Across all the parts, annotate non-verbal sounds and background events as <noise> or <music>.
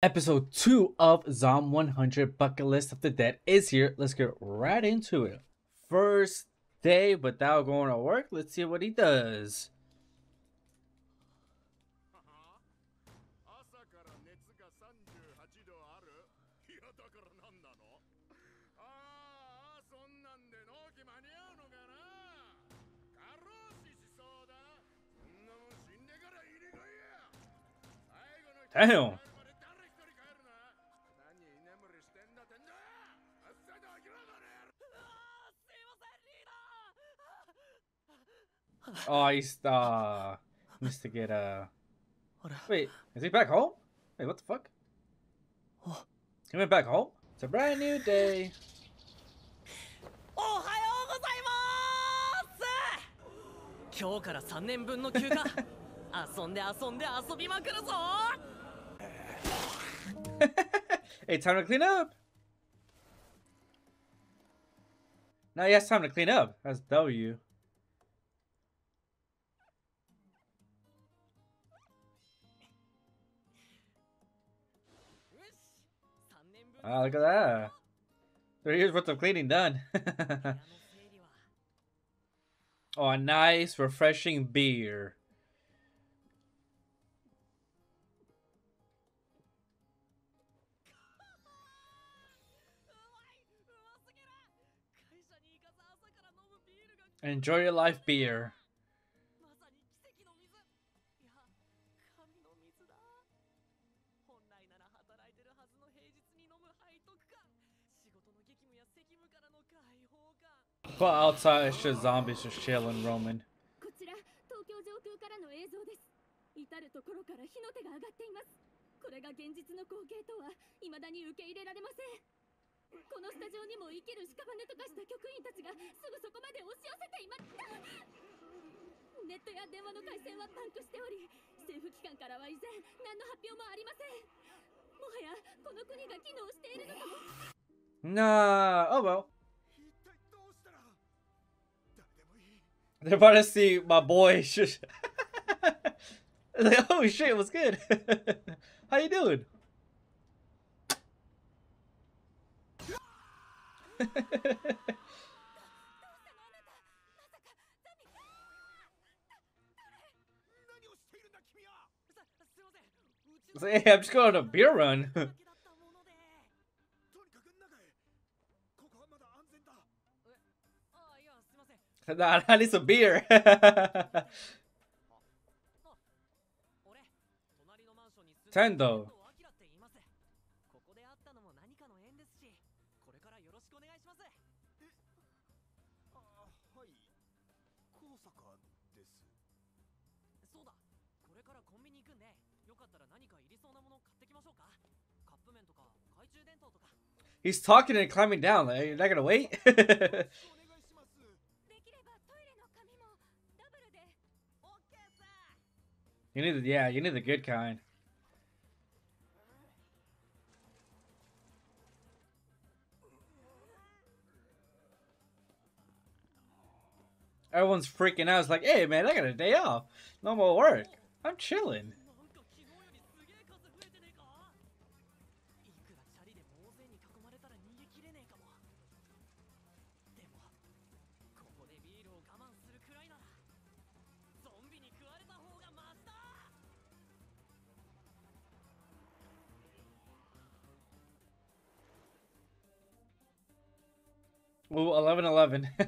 Episode 2 of Zom 100 Bucket List of the Dead is here. Let's get right into it. First day without going to work. Let's see what he does. 朝 Oh, he's uh needs to get uh あれ wait, is he back home? Wait, what the fuck? Oh. He went back home? It's a brand new day. おはようございます今日から3年分の休暇遊んで遊んで遊びまくるぞ Hey, time to clean up. Now he has time to clean up. That's W. Ah, look at that. Three years worth of cleaning done. <laughs> oh, a nice, refreshing beer. Enjoy your life beer. が上がっていますこれが現実の光景とは未だに受け入れられませんこのスタジオにも生きる屍と化した局員たちがすぐそこまで押し寄せていますネットや電話の回線はパンクしており政府機関からは依然何の発表もありませんもはやこの国が機能しているのかも Nah, oh well. They're about to see my boy. <laughs> Like, oh shit, what's good? <laughs> How you doing? <laughs> Like, hey, I'm just going on a beer run. <laughs> Nah, that is a beer. <laughs> Tendo. He's talking and climbing down. Eh? You're not gonna wait? <laughs> you need the yeah, you need the good kind. Everyone's freaking out. It's like, hey man, I got a day off. No more work. I'm chilling. Ooh, 11 11. <laughs>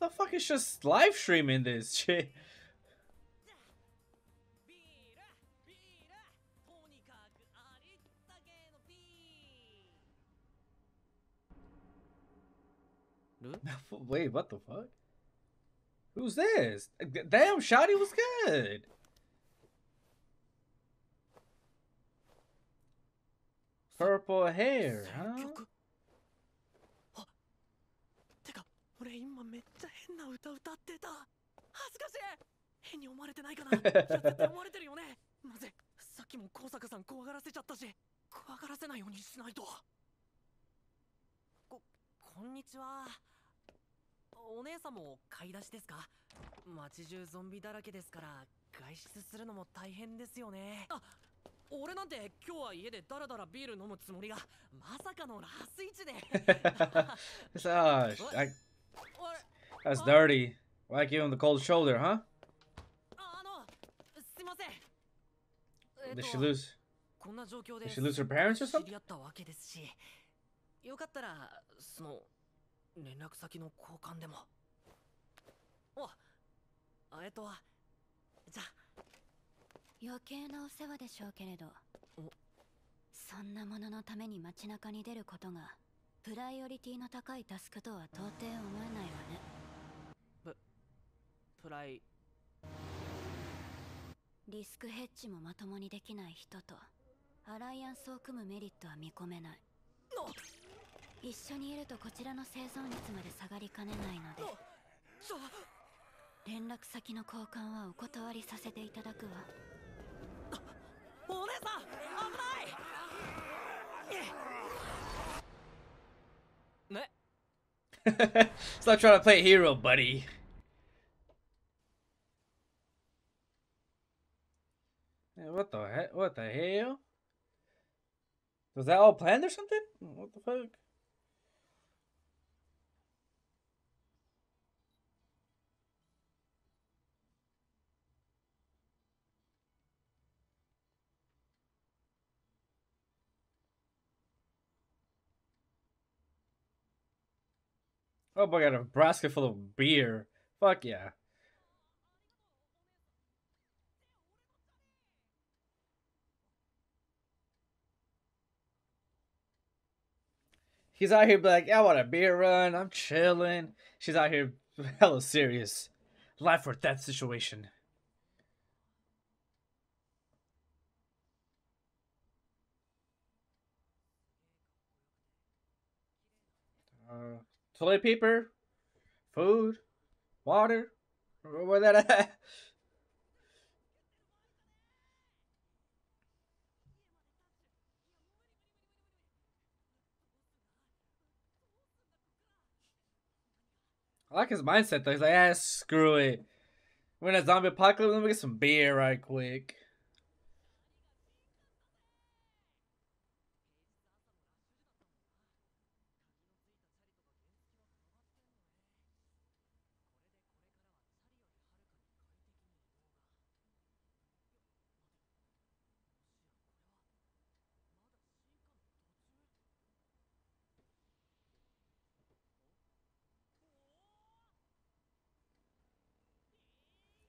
the fuck is just live streaming this shit? <laughs> Wait, what the fuck? Who's this? Damn, Shotty was good. Purple hair, 選 huh? 曲。あてか俺今めっちゃ変な歌歌ってた。恥ずかしい。変に思われてないかな。いや絶対思われてるよね。<laughs> なぜ？さっきも高坂さん怖がらせちゃったし。怖がらせないようにしないと。こんにちはさんも買い出しですか？街中ゾンビだらけですから外出するのも大変ですよねあ俺なんて今日は家でダラダラビール飲むつもりがまさかのラスイチで <laughs> uh, I, that's dirty. Why give him the cold shoulder, huh? ああのすいませんえっ Did と she lose? こんな状況で Did she lose her parents or 知 something? り合ったわけですしよかったらその連絡先の交換でもえっとじゃあ。余計なお世話でしょうけれど。お。そんなもののために街中に出ることがプライオリティの高いタスクとは到底思えないわね。プライ。リスクヘッジもまともにできない人とアライアンスを組むメリットは見込めない。の。一緒にいるとこちらの生存率まで下がりかねないので連絡先の交換はお断りさせていただくわお姉さん危ないね Stop trying to play hero, buddy. Hey, what the heck? What the hell? Was that all planned or something? What the fuck? Oh I got a basket full of beer. Fuck yeah. He's out here like, I want a beer run. I'm chilling. She's out here <laughs> hella serious. Life or death situation. Uh, toilet paper, food, water. Where that at? I like his mindset though. He's like, ah, screw it. We're in a zombie apocalypse. Let me get some beer right quick.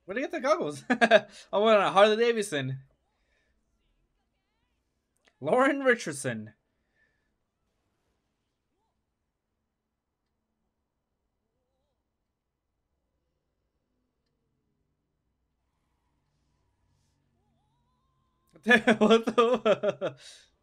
Where did he get the goggles? I went on Harley Davidson. Lauren Richardson. <laughs> what the? <laughs>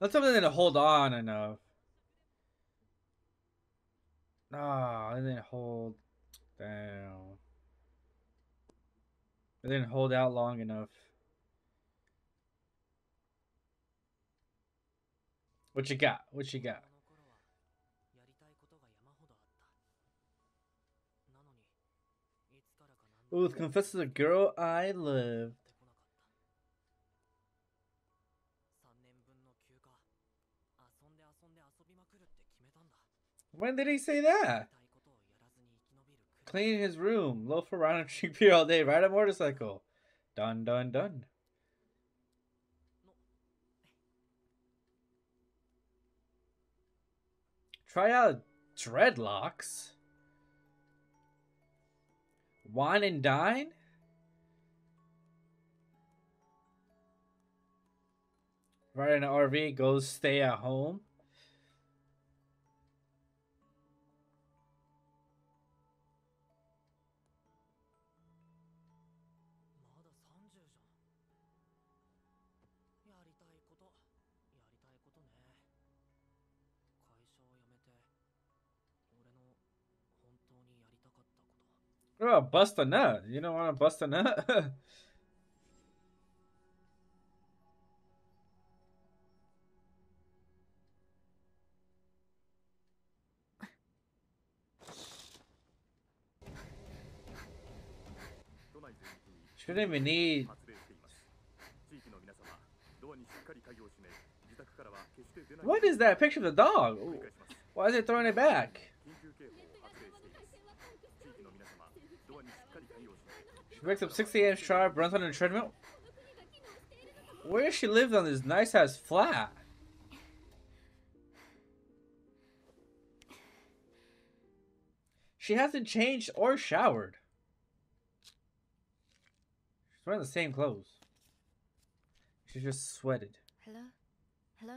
That's something to hold on enough. Ah, I didn't hold down. I didn't hold out long enough. What you got? What you got? Ooh, confess to the girl I love. When did he say that? Clean his room, loaf around and drink beer all day, ride a motorcycle. Done, done, done. Try out dreadlocks. Wine and dine? Ride an RV, Go stay at home. Oh, bust a nut. You don't want to bust a nut? <laughs> 都内全域に Shouldn't even need. 発令しています地域の皆様ドアにしっかり鍵を閉め自宅からは決して出ない What is that picture of the dog? 繰り返します Why is it throwing it back? 緊急警報 She wakes up 6 a.m. sharp, runs on a treadmill. Where does she live on this nice ass flat? She hasn't changed or showered. She's wearing the same clothes. She just sweated. ヘロヘロ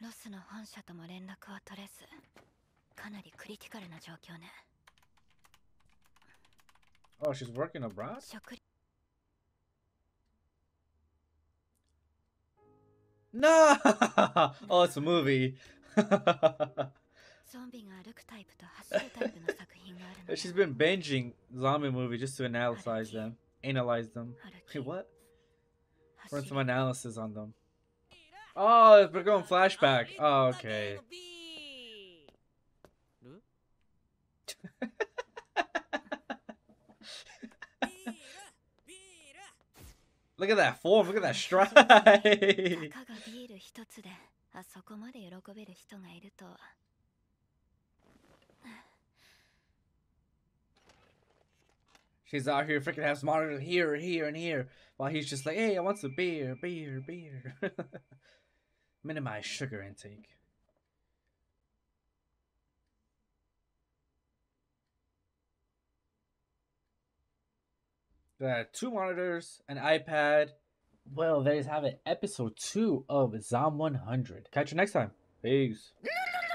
ロスの本社とも連絡は取れずかなりクリティカルな状況ね Oh, she's working abroad? No! <laughs> oh, it's a movie. <laughs> she's been binging zombie movies just to analyze them. Analyze them. Hey, what? Run some analysis on them. Oh, we're going flashback. Oh, okay. <laughs> Look at that form. Look at that stride. た<laughs> かがビール一つであそこまで喜べる人がいるとは She's out here freaking has monitors here, here, and here, while he's just like, "Hey, I want some beer, beer, beer." <laughs> Minimize sugar intake. Two monitors, an iPad. Well, there you have it. Episode two of Zom 100. Catch you next time. Peace. <laughs>